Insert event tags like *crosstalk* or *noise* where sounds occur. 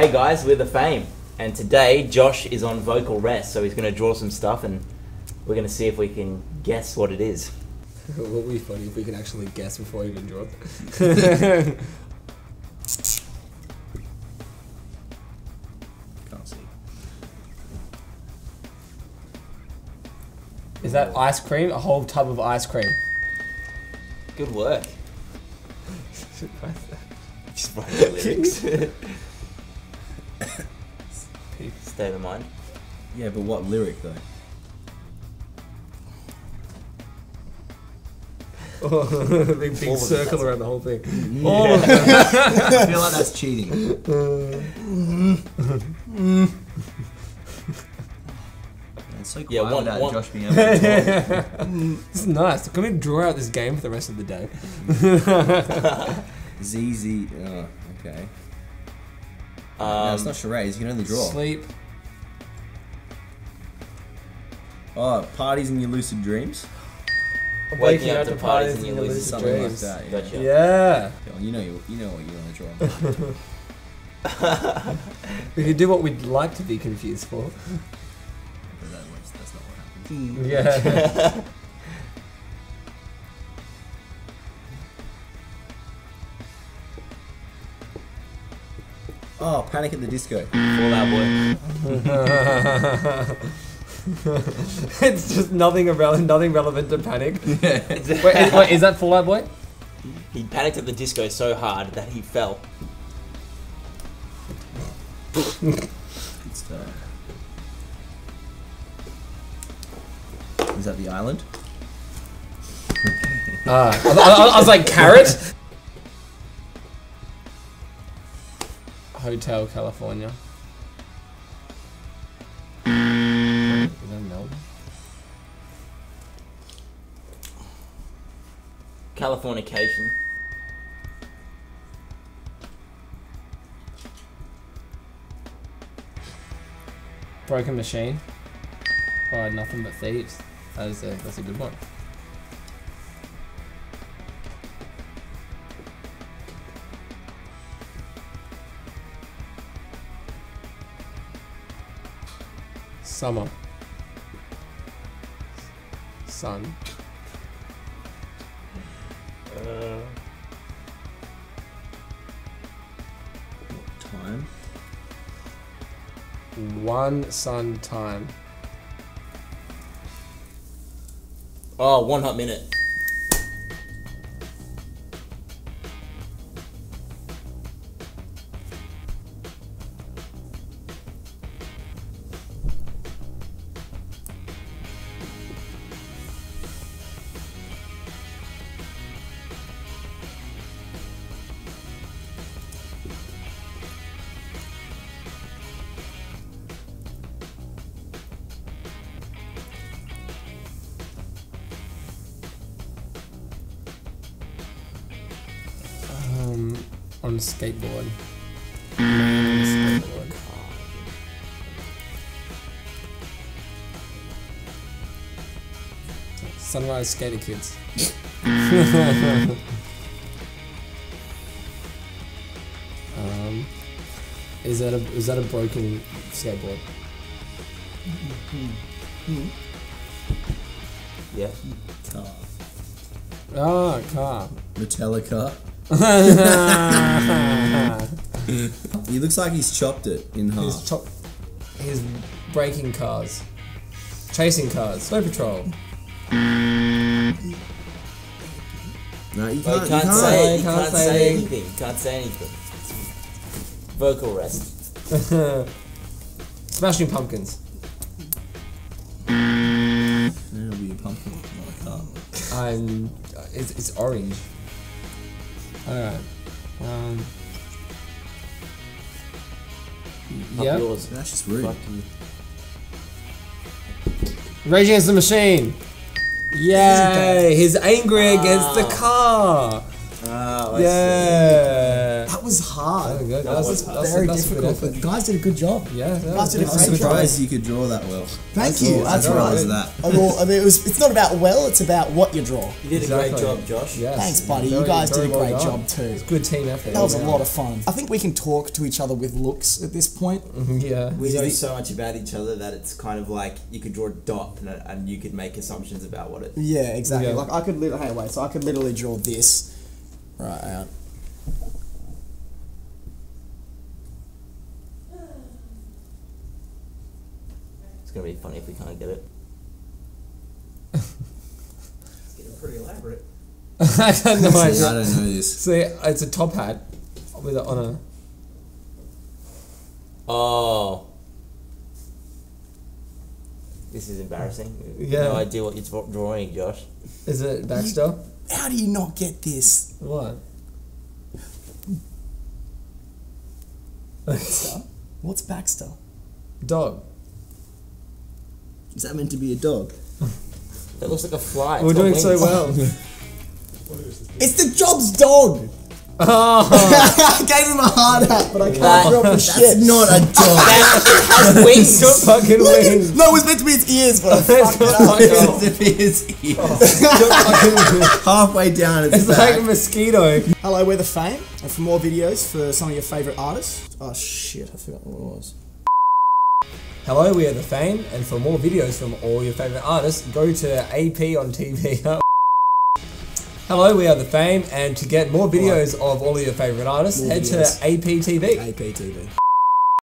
Hey guys, we're the Faim, and today Josh is on vocal rest, so he's going to draw some stuff, and we're going to see if we can guess what it is. *laughs* What would be funny if we could actually guess before we even draw? *laughs* Can't see. Is that ice cream? A whole tub of ice cream. Good work. *laughs* Just write the lyrics. State of mind. Yeah, but what lyric though? *laughs* big big All of it, circle that's- around the whole thing. Mm-hmm. All of *laughs* I feel like that's cheating. Mm-hmm. It's so quiet Yeah, one- without one- Josh being able to talk. This *laughs* is nice. Can we draw out this game for the rest of the day? Mm-hmm. ZZ. Oh, okay. Um, no, it's Um, not charades. You can only draw. Sleep. Oh, parties in your lucid dreams. Waking up to parties in your lucid lucid Something like dreams. that. Yeah. Gotcha. Yeah. You know, you, you know what you want to draw. *laughs* We could do what we'd like to be confused for. But that was, that's not what happened. Yeah. *laughs* Oh, Panic at the Disco. Fall Out Boy. *laughs* *laughs* it's just nothing irrelevant, nothing relevant to panic. *laughs* Yeah. *laughs* Wait, is, wait, is that Fall Out Boy? He panicked at the disco so hard that he fell. Good stuff. Is that the island? Ah, I, I- I was like carrot. Hotel California. Californication. Broken Machine. By Nothing But Thieves. That is a that's a good one. Summer. Sun. Uh, Time. One sun time. oh, one hot minute. On a skateboard. Man on skateboard. Sunrise Skater Kids. *laughs* um, is that a is that a broken skateboard? Yeah. Car. Ah, car. Metallica. He looks like he's chopped it in half. He's chop. He's breaking cars, chasing cars. Snow Patrol. no, you Well, can't. you can't, you say, you you can't can't say say anything. anything. You can't say anything. Vocal rest. *laughs* Smashing Pumpkins. It'll be a pumpkin, not a car. I'm. Uh, it's, it's orange. Alright. Um. Up Yep. yours. That's just rude. Fuck you. Rage Against the Machine. Yay! He's angry against the car. Oh, I see. Yeah. That was hard. Very good. No, That it was, was that was, Very that's difficult, effort. but guys did a good job. Yeah, that guys was did a good. I'm great job. surprised you could draw that well. Thank That's you. all. That's I'm right. surprised that. I mean, it was. It's not about well. It's about what you draw. You did a great job, Josh. Yes. Thanks, buddy. You guys did a great done. job too. It's good team effort. That was a lot of fun. I think we can talk to each other with looks at this point. *laughs* yeah. We know so much about each other that it's kind of like you could draw a dot and, and you could make assumptions about what it. Yeah, exactly. Yeah. Like I could. Li- hey, wait. So I could literally draw this right out. It's gonna be funny if we can't get it. it's getting pretty elaborate. *laughs* I had no See, I don't know this. See, it's a top hat with it on a. Oh. This is embarrassing. Yeah. No idea what you're drawing, Josh. Is it Baxter? How do you not get this? What? Baxter? What's Baxter? Dog. Is that meant to be a dog? That looks like a fly. We're It's got doing so wings. well. *laughs* It's the job's dog. oh, *laughs* I gave him a hard hat, but I can't That- draw for That's shit. not a dog. *laughs* That has wings. got fucking Look at- wings. No, it was meant to be its ears, but I It's fucked it got up. fucking- As if it is ears. Oh. Got fucking wings. Halfway down its It's like a mosquito. Hello, we're the Faim, and for more videos for some of your favourite artists. Oh shit, I forgot what it was. Hello, we are the Faim, and for more videos from all your favourite artists, go to AP on TV. *laughs* Hello, we are the Faim, and to get more videos of all of your favourite artists, More head videos. to AP TV. APTV.